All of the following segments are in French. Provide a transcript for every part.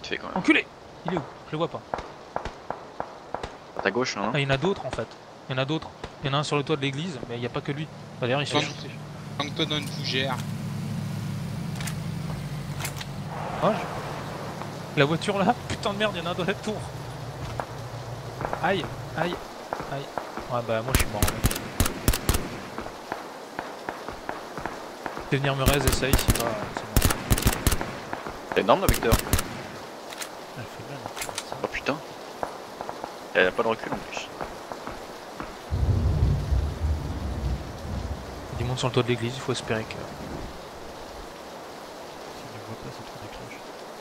vite fait quand même. Enculé Il est où? Je le vois pas. À ta gauche, hein Ah, il y en a d'autres en fait. Il y en a d'autres. Il y en a un sur le toit de l'église, mais il n'y a pas que lui. Bah, D'ailleurs, il se. Planque-toi dans une fougère. Ah, je- La voiture là Putain de merde, il y en a un dans la tour. Aïe, aïe, aïe. Ouais, bah moi je suis mort. mec. Fais venir me raise, essaye, si pas, c'est. C'est énorme, là, Victor. Elle fait mal. hein, ça. Oh putain. Elle a pas de recul en plus. Il monte sur le toit de l'église, il faut espérer que. S'il ne voit pas, c'est trop déclenche.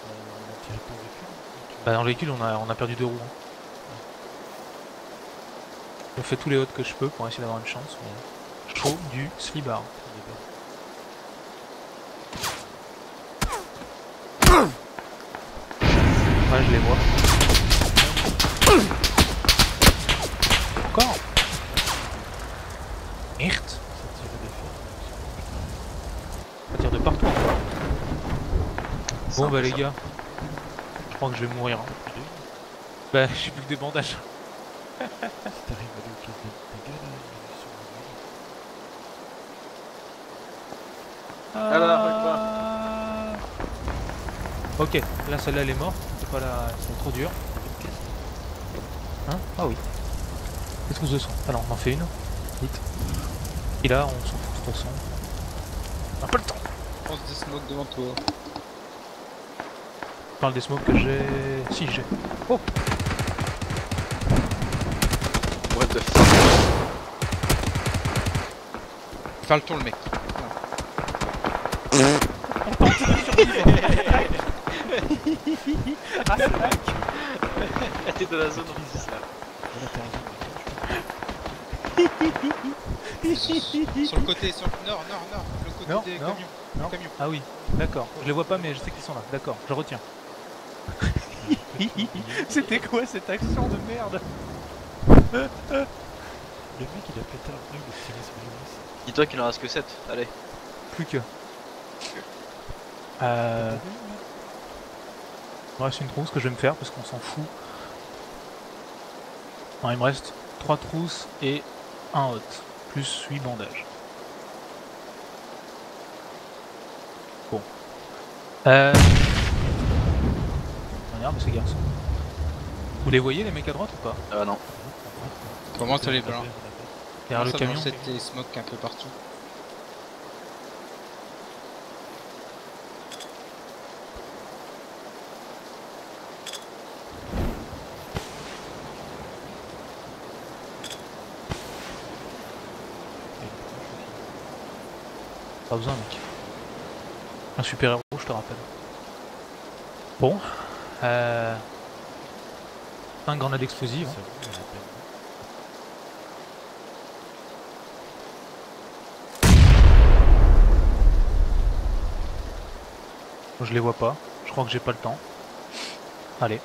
On a tiré pas au véhicule Bah dans le véhicule on a, on a perdu deux roues. hein. Je fais tous les hots que je peux pour essayer d'avoir une chance, mais je trouve du slibard. on est bien. Ouais, je les vois. Encore Merde Ça tire des de partout encore. Bon bah les gars, je crois que je vais mourir. hein. Bah j'ai plus que des bandages. Si t'arrives à aller au caisse de dégâts là, il est sur le Ah. Ok, là celle-là elle est morte, c'est pas la... c'est trop dur. Hein Ah oui. Les trousses de sang. Alors on en fait une. Vite. Et là on s'en fout de toute façon. On a pas le temps. Pense des smokes devant toi. Je parle des smokes que j'ai. Si j'ai. Oh What the fuck? Faire le tour le mec. Elle est dans la zone plus là. Sur le côté, sur le nord, nord, nord. Le côté Non, des non, camions. non. Camions. Ah oui, d'accord. Je les vois pas mais je sais qu'ils sont là. D'accord, je retiens. C'était quoi cette action de merde Le mec il a pété un pneu, il a tiré sur les. Dis-toi qu'il en reste que 7. Allez. Plus que. Euh... Il me reste une trousse que je vais me faire parce qu'on s'en fout. Non, il me reste 3 trousses et un hot, plus 8 bandages. Bon. Euh... Regarde ces garçons. Vous les voyez les mecs à droite ou pas? Ah non. Comment ça les blancs? Derrière le camion des smokes un peu partout. Pas besoin mec. Un super héros je te rappelle. Bon. Euh... 5 grenades explosives. Ça vaut la peine. Je les vois pas. Je crois que j'ai pas le temps. Allez.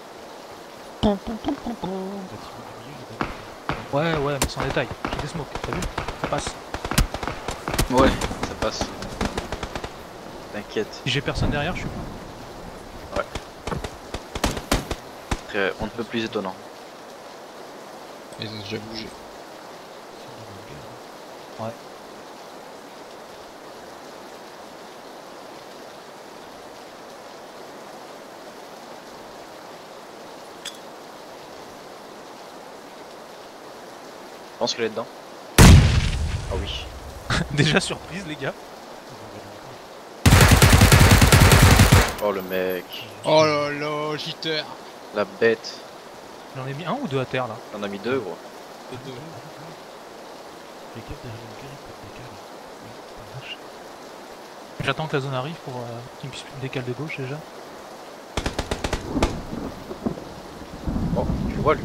Ouais, ouais, mais sans détail. J'ai des smokes, t'as vu Ça passe. Ouais, ça passe. T'inquiète. Si j'ai personne derrière, je suis Très- On ne peut plus étonnant. Ils ont déjà bougé. Hein. Je pense qu'elle est dedans. Ah oui. déjà surprise, les gars. Ils vont aller encore. Oh le mec. Oh là là, jitter. La bête. J'en ai mis un ou deux à terre là. On a mis deux gros. Deux. J'attends que la zone arrive pour euh, qu'il puisse me décaler de gauche déjà. Oh, tu vois lui.